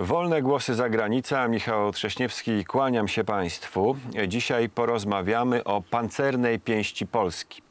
Wolne głosy za granica. Michał Trześniewski, kłaniam się Państwu. Dzisiaj porozmawiamy o pancernej pięści Polski.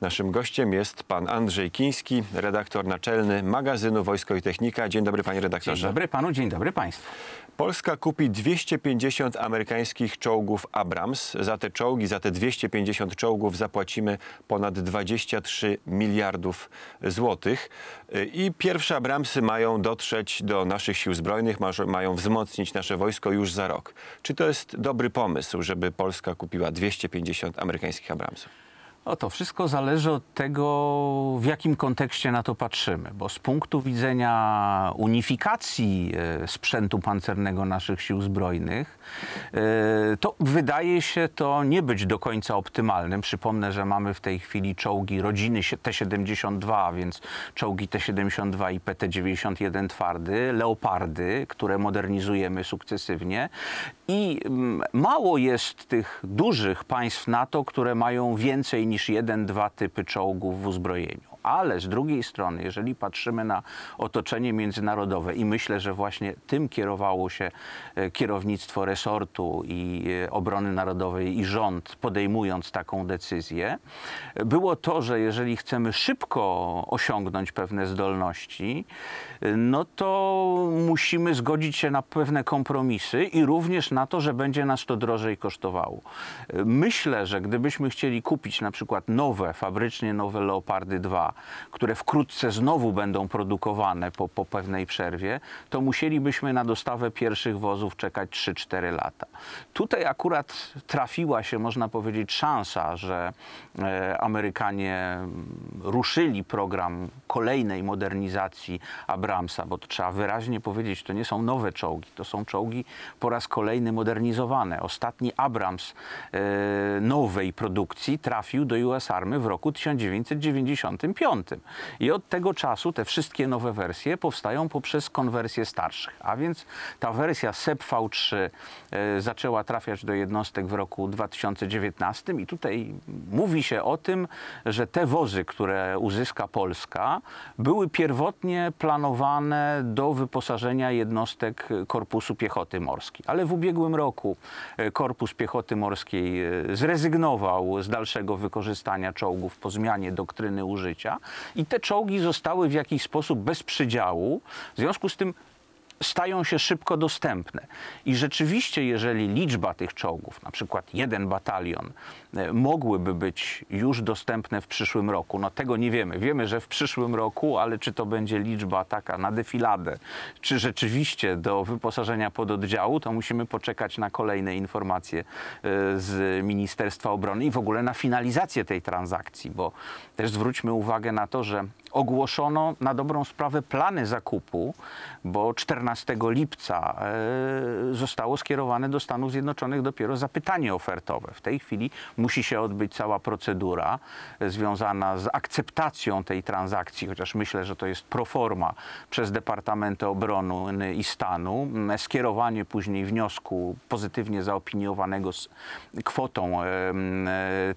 Naszym gościem jest pan Andrzej Kiński, redaktor naczelny magazynu Wojsko i Technika. Dzień dobry panie redaktorze. Dzień dobry panu, dzień dobry państwu. Polska kupi 250 amerykańskich czołgów Abrams. Za te czołgi, za te 250 czołgów zapłacimy ponad 23 miliardów złotych. I pierwsze Abramsy mają dotrzeć do naszych sił zbrojnych, mają wzmocnić nasze wojsko już za rok. Czy to jest dobry pomysł, żeby Polska kupiła 250 amerykańskich Abramsów? O, to wszystko zależy od tego, w jakim kontekście na to patrzymy, bo z punktu widzenia unifikacji e, sprzętu pancernego naszych sił zbrojnych, e, to wydaje się to nie być do końca optymalnym. Przypomnę, że mamy w tej chwili czołgi rodziny T-72, więc czołgi T-72 i PT-91 twardy, Leopardy, które modernizujemy sukcesywnie i mm, mało jest tych dużych państw NATO, które mają więcej niż niż jeden, dwa typy czołgów w uzbrojeniu. Ale z drugiej strony, jeżeli patrzymy na otoczenie międzynarodowe i myślę, że właśnie tym kierowało się e, kierownictwo resortu i e, obrony narodowej i rząd podejmując taką decyzję, było to, że jeżeli chcemy szybko osiągnąć pewne zdolności, e, no to musimy zgodzić się na pewne kompromisy i również na to, że będzie nas to drożej kosztowało. Myślę, że gdybyśmy chcieli kupić na przykład nowe, fabrycznie nowe Leopardy 2, które wkrótce znowu będą produkowane po, po pewnej przerwie, to musielibyśmy na dostawę pierwszych wozów czekać 3-4 lata. Tutaj akurat trafiła się, można powiedzieć, szansa, że e, Amerykanie ruszyli program kolejnej modernizacji Abramsa, bo trzeba wyraźnie powiedzieć, to nie są nowe czołgi, to są czołgi po raz kolejny modernizowane. Ostatni Abrams e, nowej produkcji trafił do US Army w roku 1995. I od tego czasu te wszystkie nowe wersje powstają poprzez konwersję starszych. A więc ta wersja SEP V3 e, zaczęła trafiać do jednostek w roku 2019 i tutaj mówi się o tym, że te wozy, które uzyska Polska, były pierwotnie planowane do wyposażenia jednostek Korpusu Piechoty Morskiej. Ale w ubiegłym roku e, Korpus Piechoty Morskiej e, zrezygnował z dalszego wykorzystania czołgów po zmianie doktryny użycia i te czołgi zostały w jakiś sposób bez przydziału. W związku z tym stają się szybko dostępne. I rzeczywiście, jeżeli liczba tych czołgów, na przykład jeden batalion, e, mogłyby być już dostępne w przyszłym roku, no tego nie wiemy. Wiemy, że w przyszłym roku, ale czy to będzie liczba taka na defiladę, czy rzeczywiście do wyposażenia pododdziału, to musimy poczekać na kolejne informacje e, z Ministerstwa Obrony i w ogóle na finalizację tej transakcji, bo też zwróćmy uwagę na to, że ogłoszono na dobrą sprawę plany zakupu, bo 14 lipca e, zostało skierowane do Stanów Zjednoczonych dopiero zapytanie ofertowe. W tej chwili musi się odbyć cała procedura e, związana z akceptacją tej transakcji, chociaż myślę, że to jest proforma przez Departamenty Obrony i Stanu, skierowanie później wniosku pozytywnie zaopiniowanego z kwotą e,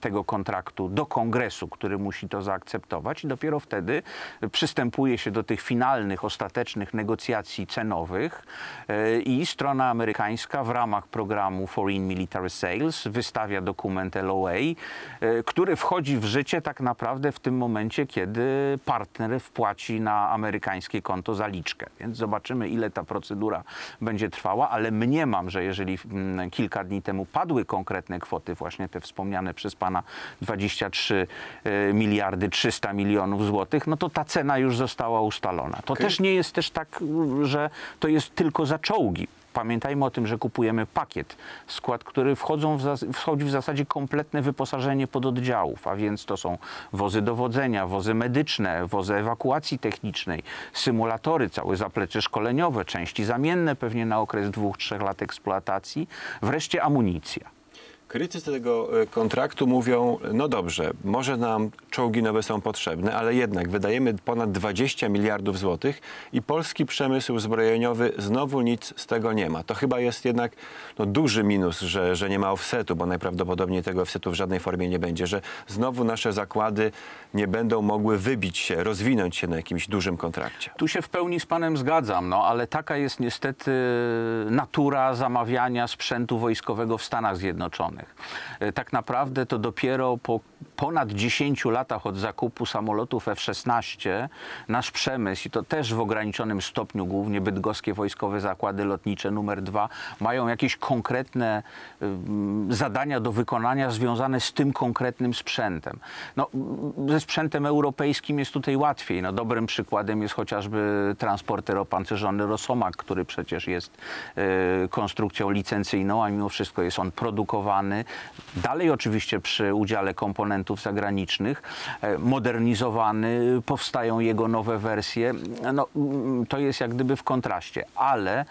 tego kontraktu do kongresu, który musi to zaakceptować. I dopiero wtedy przystępuje się do tych finalnych, ostatecznych negocjacji cenowych e, i strona amerykańska w ramach programu Foreign Military Sales wystawia dokument LOA, e, który wchodzi w życie tak naprawdę w tym momencie, kiedy partner wpłaci na amerykańskie konto zaliczkę. Więc zobaczymy, ile ta procedura będzie trwała, ale mniemam, że jeżeli mm, kilka dni temu padły konkretne kwoty, właśnie te wspomniane przez pana 23 e, miliardy 300 milionów złotych, no to ta cena już została ustalona. To okay. też nie jest też tak, że to jest tylko za czołgi. Pamiętajmy o tym, że kupujemy pakiet, skład, który wchodzą w wchodzi w zasadzie kompletne wyposażenie pododdziałów, a więc to są wozy dowodzenia, wozy medyczne, wozy ewakuacji technicznej, symulatory, całe zaplecze szkoleniowe, części zamienne pewnie na okres dwóch, trzech lat eksploatacji, wreszcie amunicja. Krytycy tego e, kontraktu mówią, no dobrze, może nam czołgi nowe są potrzebne, ale jednak wydajemy ponad 20 miliardów złotych i polski przemysł zbrojeniowy znowu nic z tego nie ma. To chyba jest jednak no, duży minus, że, że nie ma offsetu, bo najprawdopodobniej tego offsetu w żadnej formie nie będzie, że znowu nasze zakłady nie będą mogły wybić się, rozwinąć się na jakimś dużym kontrakcie. Tu się w pełni z panem zgadzam, no ale taka jest niestety natura zamawiania sprzętu wojskowego w Stanach Zjednoczonych. E, Tak naprawdę to dopiero po ponad 10 latach od zakupu samolotów F-16 nasz przemysł, i to też w ograniczonym stopniu, głównie bydgoskie wojskowe zakłady lotnicze numer dwa, mają jakieś konkretne zadania do wykonania związane z tym konkretnym sprzętem. No, ze sprzętem europejskim jest tutaj łatwiej. No, dobrym przykładem jest chociażby transporter opancerzony Rosomak, który przecież jest y, konstrukcją licencyjną, a mimo wszystko jest on produkowany. Dalej oczywiście przy udziale komponentów zagranicznych, e, modernizowany, powstają jego nowe wersje. No, mm, to jest jak gdyby w kontraście, ale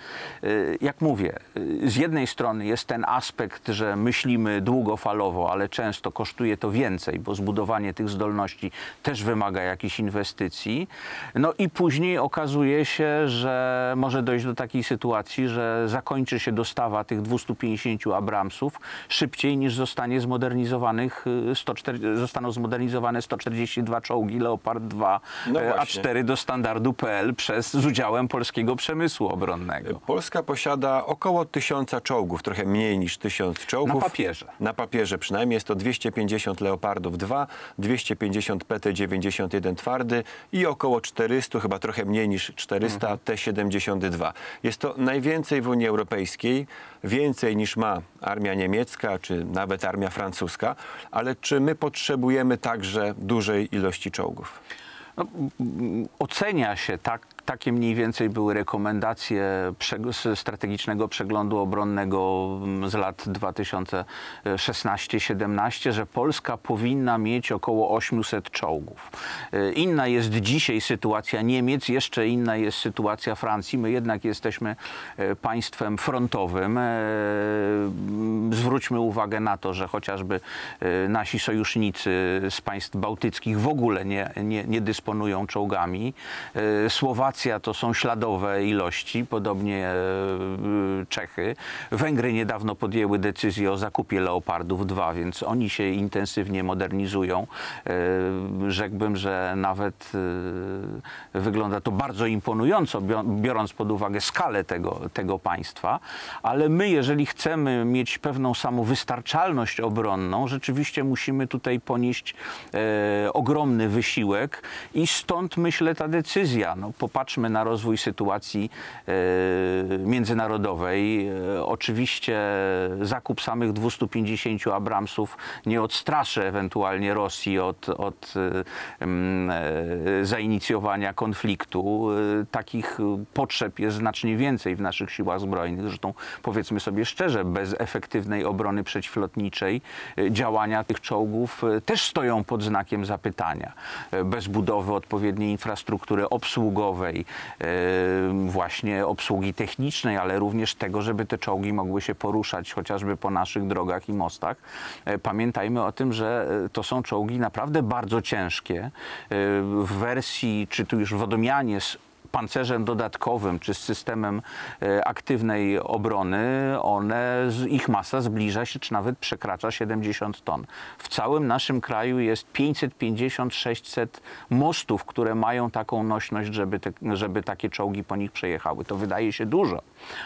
y, jak mówię, y, z jednej strony jest ten aspekt, że myślimy długofalowo, ale często kosztuje to więcej, bo zbudowanie tych zdolności też wymaga jakichś inwestycji. No i później okazuje się, że może dojść do takiej sytuacji, że zakończy się dostawa tych 250 Abramsów szybciej niż zostanie zmodernizowanych y, 104, zostaną zmodernizowane 142 czołgi Leopard 2 No e, właśnie. A4 do standardu PL przez z udziałem polskiego przemysłu obronnego. Polska posiada około tysiąca czołgów, trochę mniej niż tysiąc czołgów. Na papierze. Na papierze przynajmniej jest to 250 Leopardów 2, 250 PT-91 twardy i około 400, chyba trochę mniej niż 400 Mhm. T-72. Jest to najwięcej w Unii Europejskiej, więcej niż ma armia niemiecka czy nawet armia francuska, ale czy my potrzebujemy także dużej ilości czołgów? No, ocenia się tak, takie mniej więcej były rekomendacje strategicznego przeglądu obronnego mm, z lat 2016-17, że Polska powinna mieć około 800 czołgów. E, Inna jest dzisiaj sytuacja Niemiec, jeszcze inna jest sytuacja Francji. My jednak jesteśmy e, państwem frontowym. E, mm, Zwróćmy uwagę na to, że chociażby nasi sojusznicy z państw bałtyckich w ogóle nie, nie, nie dysponują czołgami. E, To są śladowe ilości, podobnie e, Czechy. Węgry niedawno podjęły decyzję o zakupie Leopardów 2, więc oni się intensywnie modernizują. E, Rzekłbym, że nawet e, wygląda to bardzo imponująco, bio- biorąc pod uwagę skalę tego, tego państwa, ale my, jeżeli chcemy mieć pewną samowystarczalność obronną, rzeczywiście musimy tutaj ponieść e, ogromny wysiłek i stąd myślę ta decyzja. No, popatrzmy na rozwój sytuacji e, międzynarodowej. E, oczywiście zakup samych 250 Abramsów nie odstraszy ewentualnie Rosji od, od e, zainicjowania konfliktu. Takich potrzeb jest znacznie więcej w naszych siłach zbrojnych. Zresztą powiedzmy sobie szczerze, bez efektywnej obrony przeciwlotniczej działania tych czołgów też stoją pod znakiem zapytania. Bez budowy odpowiedniej infrastruktury obsługowej, e, właśnie obsługi technicznej, ale również tego, żeby te czołgi mogły się poruszać chociażby po naszych drogach i mostach. E, Pamiętajmy o tym, że e, to są czołgi naprawdę bardzo ciężkie. E, W wersji, czy tu już w odmianie z pancerzem dodatkowym czy z systemem e, aktywnej obrony, one, ich masa zbliża się, czy nawet przekracza 70 ton. W całym naszym kraju jest 550-600 mostów, które mają taką nośność, żeby, te, żeby takie czołgi po nich przejechały. To wydaje się dużo,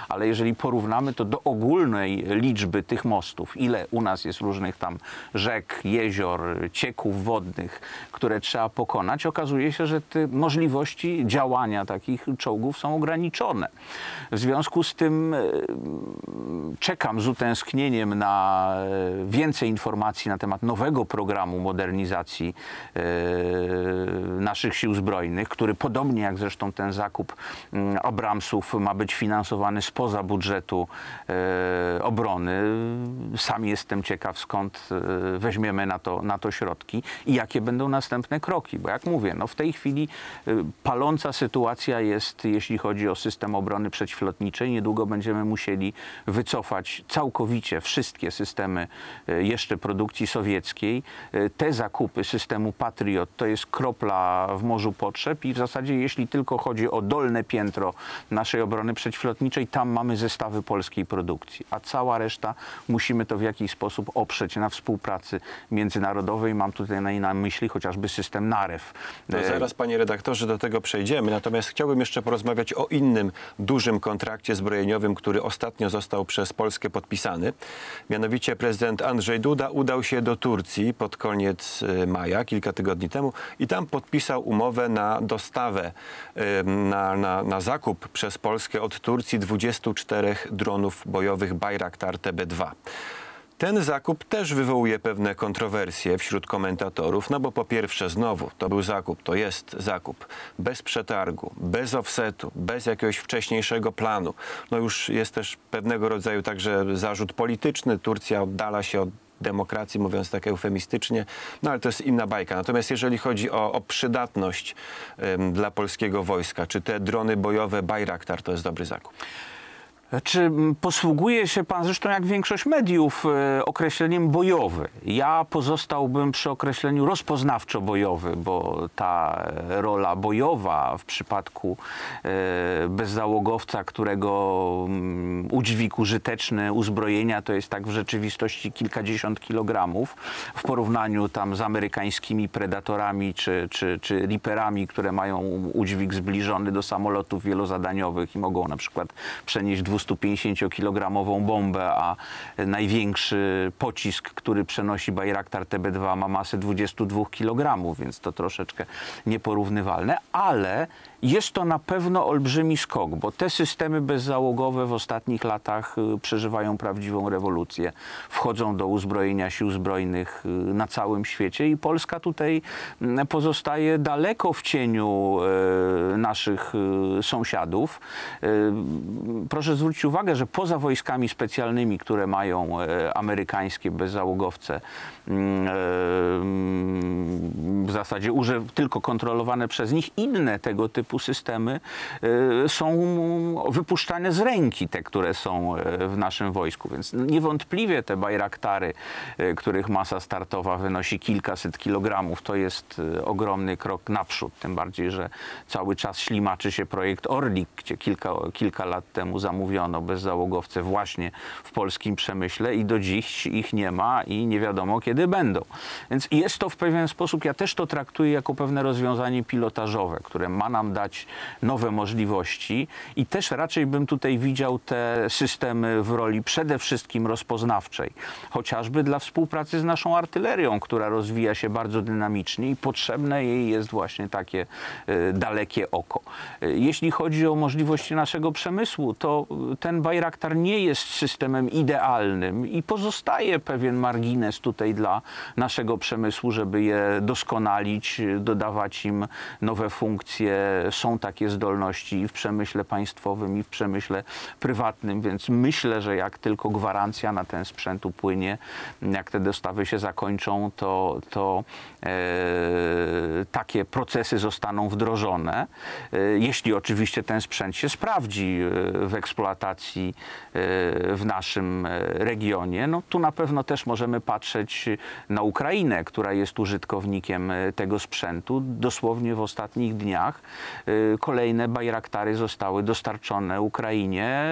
ale jeżeli porównamy to do ogólnej liczby tych mostów, ile u nas jest różnych tam rzek, jezior, cieków wodnych, które trzeba pokonać, okazuje się, że te możliwości działania takich czołgów są ograniczone. W związku z tym e, czekam z utęsknieniem na e, więcej informacji na temat nowego programu modernizacji e, naszych sił zbrojnych, który podobnie jak zresztą ten zakup mm, Abramsów ma być finansowany spoza budżetu obrony. Sam jestem ciekaw, skąd weźmiemy na to, na to środki i jakie będą następne kroki. Bo jak mówię, no w tej chwili paląca sytuacja jest, jeśli chodzi o system obrony przeciwlotniczej. Niedługo będziemy musieli wycofać całkowicie wszystkie systemy e, jeszcze produkcji sowieckiej. E, Te zakupy systemu Patriot to jest kropla w morzu potrzeb i w zasadzie jeśli tylko chodzi o dolne piętro naszej obrony przeciwlotniczej, tam mamy zestawy polskiej produkcji, a cała reszta musimy to w jakiś sposób oprzeć na współpracy międzynarodowej. Mam tutaj na, myśli chociażby system NAREW. To E, zaraz, panie redaktorze, do tego przejdziemy. Natomiast chciałbym jeszcze porozmawiać o innym dużym kontrakcie zbrojeniowym, który ostatnio został przez Polskę podpisany. Mianowicie prezydent Andrzej Duda udał się do Turcji pod koniec e, maja, kilka tygodni temu, i tam podpisał umowę na dostawę, na, na, na zakup przez Polskę od Turcji 24 dronów bojowych Bayraktar TB2. Ten zakup też wywołuje pewne kontrowersje wśród komentatorów, no bo po pierwsze znowu to był zakup, to jest zakup bez przetargu, bez offsetu, bez jakiegoś wcześniejszego planu. No już jest też pewnego rodzaju także zarzut polityczny. Turcja oddala się od demokracji, mówiąc tak eufemistycznie, no ale to jest inna bajka. Natomiast jeżeli chodzi o, o przydatność em, dla polskiego wojska, czy te drony bojowe Bayraktar to jest dobry zakup? Czy posługuje się pan, zresztą jak większość mediów, e, określeniem bojowy? Ja pozostałbym przy określeniu rozpoznawczo-bojowy, bo ta e, rola bojowa w przypadku e, bezzałogowca, którego mm, udźwig użyteczny uzbrojenia to jest tak w rzeczywistości kilkadziesiąt kilogramów w porównaniu tam z amerykańskimi predatorami czy, czy, czy riperami, które mają udźwig zbliżony do samolotów wielozadaniowych i mogą na przykład przenieść 250-kilogramową bombę, a największy pocisk, który przenosi Bayraktar TB2 ma masę 22 kg, więc to troszeczkę nieporównywalne, ale jest to na pewno olbrzymi skok, bo te systemy bezzałogowe w ostatnich latach y, przeżywają prawdziwą rewolucję. Wchodzą do uzbrojenia sił zbrojnych y, na całym świecie i Polska tutaj mm, pozostaje daleko w cieniu y, naszych sąsiadów. Proszę zwrócić uwagę, że poza wojskami specjalnymi, które mają amerykańskie bezzałogowce, mm, w zasadzie tylko kontrolowane przez nich, inne tego typu systemy e, są wypuszczane z ręki, te, które są e, w naszym wojsku. Więc niewątpliwie te bajraktary, e, których masa startowa wynosi kilkaset kilogramów, to jest ogromny krok naprzód. Tym bardziej, że cały czas ślimaczy się projekt Orlik, gdzie kilka, kilka lat temu zamówiono bezzałogowce właśnie w polskim przemyśle i do dziś ich nie ma i nie wiadomo kiedy będą. Więc jest to w pewien sposób, ja też to traktuję jako pewne rozwiązanie pilotażowe, które ma nam dać nowe możliwości i też raczej bym tutaj widział te systemy w roli przede wszystkim rozpoznawczej, chociażby dla współpracy z naszą artylerią, która rozwija się bardzo dynamicznie i potrzebne jej jest właśnie takie e, dalekie oko. E, Jeśli chodzi o możliwości naszego przemysłu, to e, ten Bayraktar nie jest systemem idealnym i pozostaje pewien margines tutaj dla naszego przemysłu, żeby je doskonalić, dodawać im nowe funkcje. Są takie zdolności i w przemyśle państwowym, i w przemyśle prywatnym, więc myślę, że jak tylko gwarancja na ten sprzęt upłynie, jak te dostawy się zakończą, to, to e, takie procesy zostaną wdrożone. E, jeśli oczywiście ten sprzęt się sprawdzi e, w eksploatacji e, w naszym e, regionie, no tu na pewno też możemy patrzeć na Ukrainę, która jest użytkownikiem tego sprzętu. Dosłownie w ostatnich dniach kolejne bajraktary zostały dostarczone Ukrainie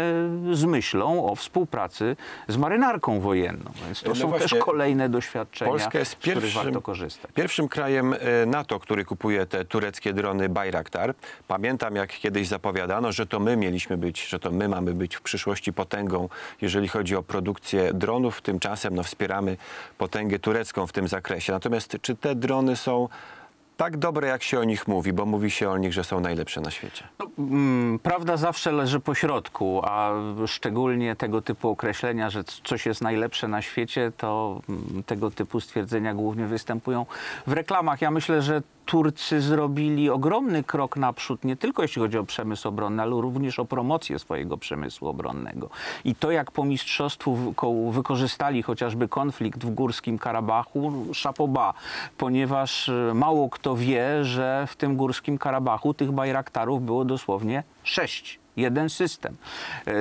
z myślą o współpracy z marynarką wojenną. Więc to No są też kolejne doświadczenia, Polska jest z których pierwszym, warto korzystać. pierwszym krajem e, NATO, który kupuje te tureckie drony Bayraktar. Pamiętam, jak kiedyś zapowiadano, że to my mieliśmy być, że to my mamy być w przyszłości potęgą, jeżeli chodzi o produkcję dronów. Tymczasem no, wspieramy potęgę turecką w tym zakresie. Natomiast czy te drony są tak dobre, jak się o nich mówi, bo mówi się o nich, że są najlepsze na świecie? Mm, Prawda zawsze leży po środku, a szczególnie tego typu określenia, że coś jest najlepsze na świecie, to mm, tego typu stwierdzenia głównie występują w reklamach. Ja myślę, że Turcy zrobili ogromny krok naprzód, nie tylko jeśli chodzi o przemysł obronny, ale również o promocję swojego przemysłu obronnego. I to, jak po mistrzostwu wy- ko- wykorzystali chociażby konflikt w Górskim Karabachu, szapoba, ponieważ e, mało kto wie, że w tym Górskim Karabachu tych bajraktarów było dosłownie sześć. jeden system. E,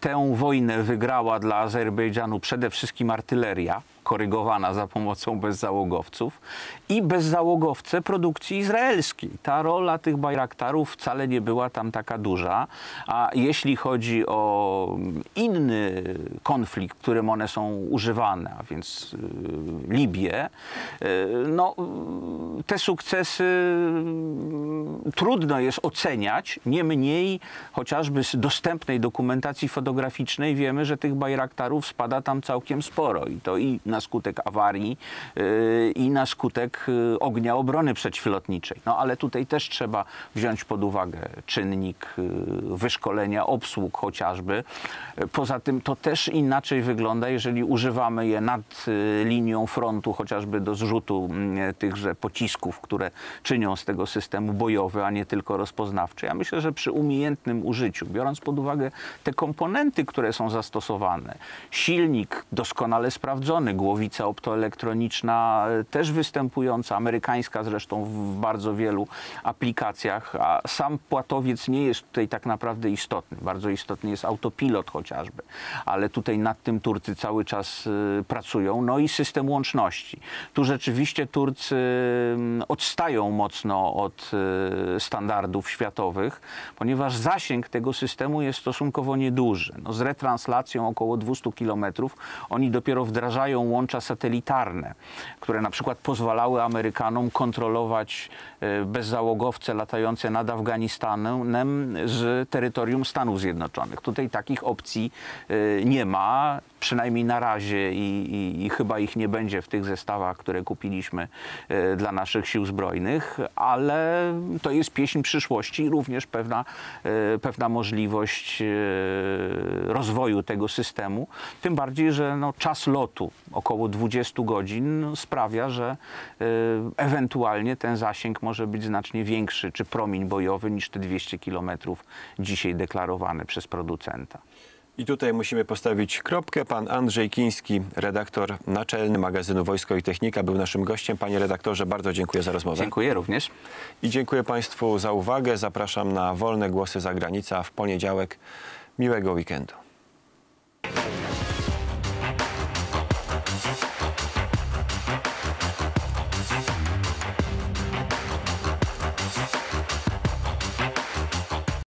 Tę wojnę wygrała dla Azerbejdżanu przede wszystkim artyleria, korygowana za pomocą bezzałogowców i bezzałogowce produkcji izraelskiej. Ta rola tych bajraktarów wcale nie była tam taka duża, a jeśli chodzi o inny konflikt, w którym one są używane, a więc y, Libię, y, no y, te sukcesy trudno jest oceniać, niemniej chociażby z dostępnej dokumentacji fotograficznej wiemy, że tych bajraktarów spada tam całkiem sporo i to i na skutek awarii y, i na skutek y, ognia obrony przeciwlotniczej. No ale tutaj też trzeba wziąć pod uwagę czynnik y, wyszkolenia obsług chociażby. Poza tym to też inaczej wygląda, jeżeli używamy je nad linią frontu, chociażby do zrzutu mm, tychże pocisków, które czynią z tego systemu bojowy, a nie tylko rozpoznawczy. Ja myślę, że przy umiejętnym użyciu, biorąc pod uwagę te komponenty, które są zastosowane, silnik doskonale sprawdzony, głowica optoelektroniczna e, też występująca, amerykańska zresztą w bardzo wielu aplikacjach, a sam płatowiec nie jest tutaj tak naprawdę istotny. Bardzo istotny jest autopilot chociażby, ale tutaj nad tym Turcy cały czas y, pracują. No i system łączności. Tu rzeczywiście Turcy mm, odstają mocno od y, standardów światowych, ponieważ zasięg tego systemu jest stosunkowo nieduży. No, z retranslacją około 200 km oni dopiero wdrażają łącza satelitarne, które na przykład pozwalały Amerykanom kontrolować y, bezzałogowce latające nad Afganistanem z terytorium Stanów Zjednoczonych. Tutaj takich opcji y, nie ma, przynajmniej na razie i, i, i chyba ich nie będzie w tych zestawach, które kupiliśmy y, dla naszych sił zbrojnych, ale to jest pieśń przyszłości i również pewna, pewna możliwość rozwoju tego systemu. Tym bardziej, że no, czas lotu około 20 godzin sprawia, że y, ewentualnie ten zasięg może być znacznie większy, czy promień bojowy niż te 200 kilometrów dzisiaj deklarowane przez producenta. I tutaj musimy postawić kropkę. Pan Andrzej Kiński, redaktor naczelny magazynu Wojsko i Technika, był naszym gościem. Panie redaktorze, bardzo dziękuję za rozmowę. Dziękuję również. I dziękuję Państwu za uwagę. Zapraszam na wolne głosy za granica w poniedziałek. Miłego weekendu.